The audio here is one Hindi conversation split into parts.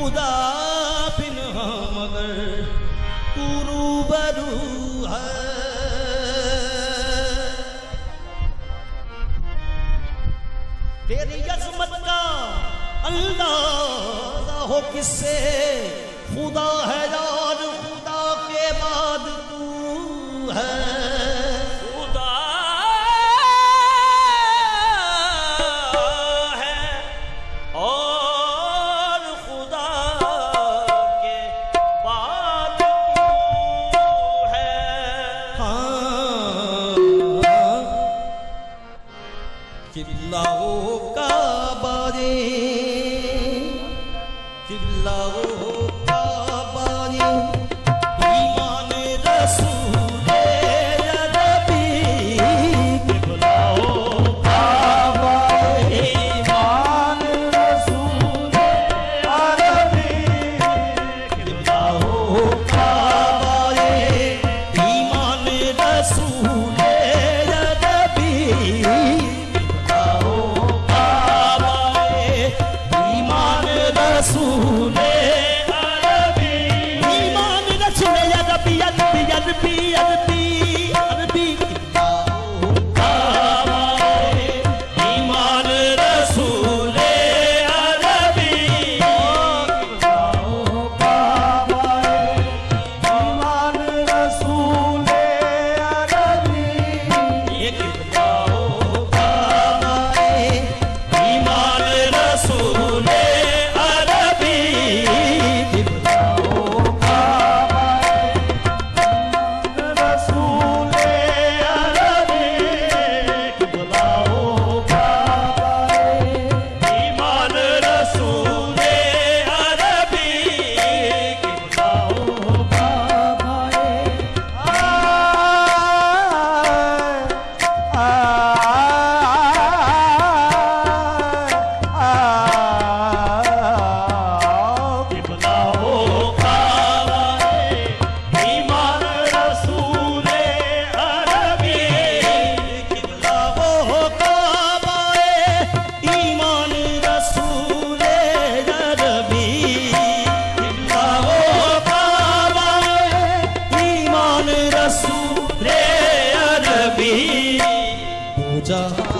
खुदा बिन मगर तुरू बरू है। तेरी अजमत का हो किससे खुदा है जा Georgia.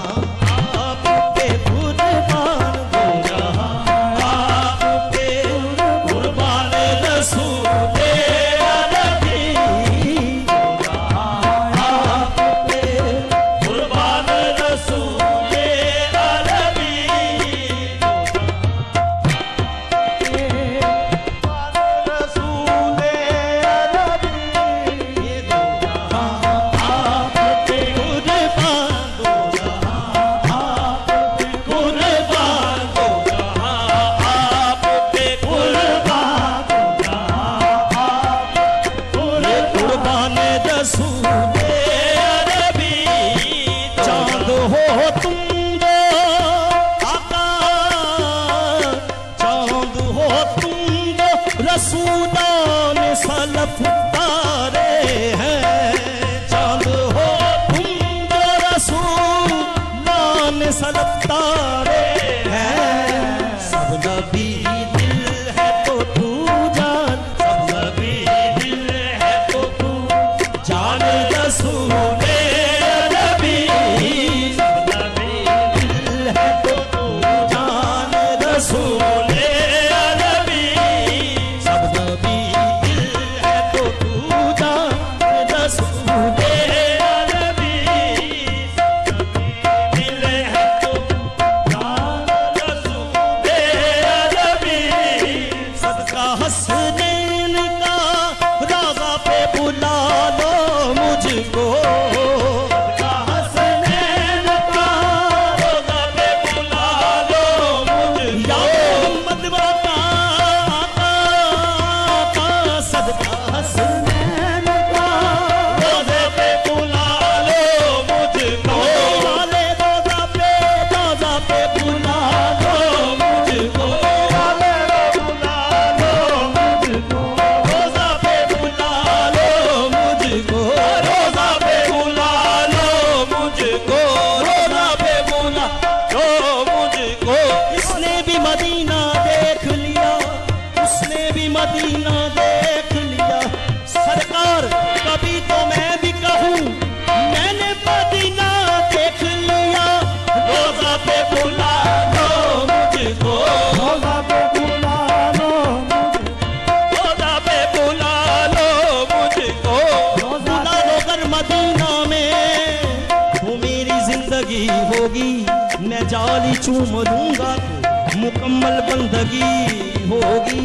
चूम दूँगा तो मुकम्मल बंदगी होगी।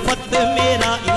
मुहब्बत मेरा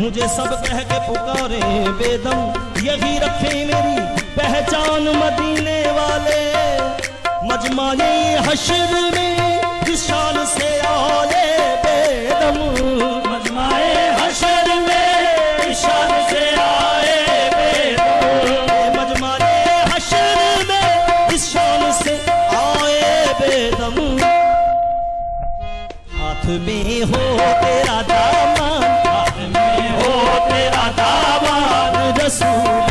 मुझे सब कह के पुकारे बेदम, यही रखे मेरी पहचान मदीने वाले। मजमाए हशर में किसान से आले बेदम। मजमाए हशर में किसान से आए बेदम। मजमाए हशर में किसान से आए बेदम। हाथ में हो तेरा दाम दावा रसूल